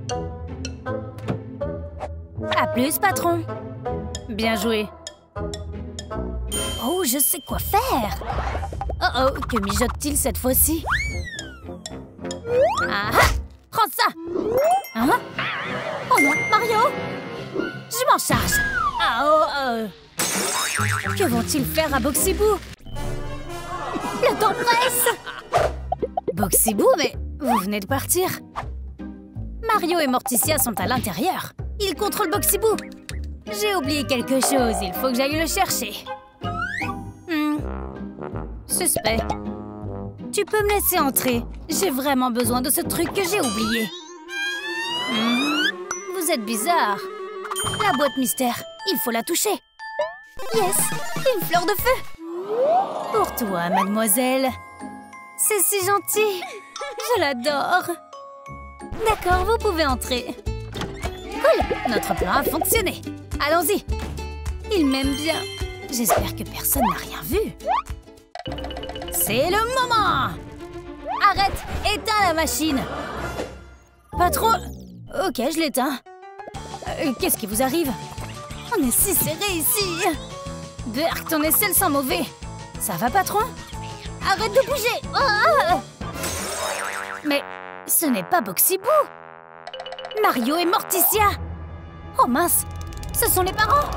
À plus, patron. Bien joué Oh, je sais quoi faire. Oh oh, que mijote-t-il cette fois-ci? Ah ah Prends ça! Hein? Oh non, Mario! Je m'en charge! Ah oh, oh. Que vont-ils faire à Boxy Boo Le temps presse! Boxy Boo, mais vous venez de partir. Mario et Morticia sont à l'intérieur. Ils contrôlent Boxy Boo. J'ai oublié quelque chose, il faut que j'aille le chercher. Suspect. Tu peux me laisser entrer. J'ai vraiment besoin de ce truc que j'ai oublié. Hmm. Vous êtes bizarre. La boîte mystère, il faut la toucher. Yes, une fleur de feu. Pour toi, mademoiselle. C'est si gentil. Je l'adore. D'accord, vous pouvez entrer. Cool, notre plan a fonctionné. Allons-y. Il m'aime bien. J'espère que personne n'a rien vu. C'est le moment. Arrête Éteins la machine. Patron Ok, je l'éteins. Euh, Qu'est-ce qui vous arrive? On est si serré ici. Berk, ton aisselle sent mauvais. Ça va, patron Arrête de bouger. Ah Mais ce n'est pas Boxy Boo. Mario et Morticia. Oh mince Ce sont les parents.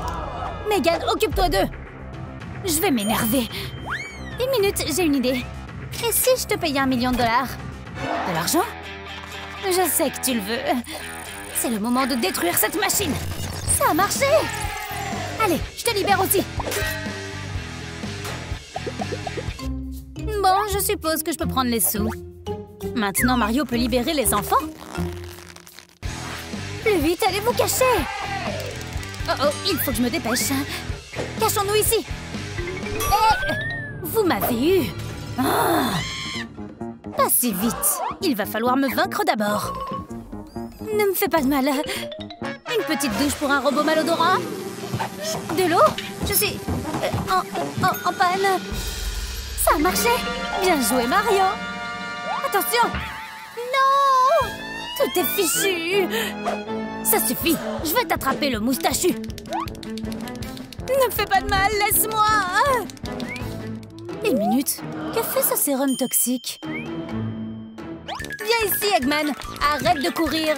Megan, occupe-toi d'eux. Je vais m'énerver Une minute, j'ai une idée. Et si je te payais un million de dollars? De l'argent? Je sais que tu le veux. C'est le moment de détruire cette machine Ça a marché Allez, je te libère aussi Bon, je suppose que je peux prendre les sous. Maintenant, Mario peut libérer les enfants. Plus vite, allez vous cacher Oh oh, il faut que je me dépêche. Cachons-nous ici. Eh Vous m'avez eu. Ah. Pas si vite. Il va falloir me vaincre d'abord. Ne me fais pas de mal. Une petite douche pour un robot malodorant. De l'eau. Je suis... euh, en, en- en panne. Ça a marché. Bien joué, Mario. Attention. Non. Tout est fichu. Ça suffit. Je vais t'attraper, le moustachu. Ne me fais pas de mal, laisse-moi Une minute. Que fait ce sérum toxique? Viens ici, Eggman. Arrête de courir.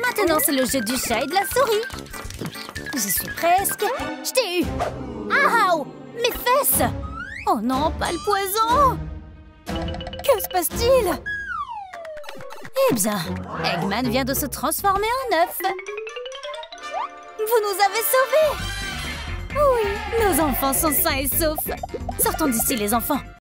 Maintenant, c'est le jeu du chat et de la souris. J'y suis presque. Je t'ai eu. Ah ah Mes fesses. Oh non, pas le poison. Que se passe-t-il? Eh bien, Eggman vient de se transformer en œuf. Vous nous avez sauvés Oui, nos enfants sont sains et saufs. Sortons d'ici, les enfants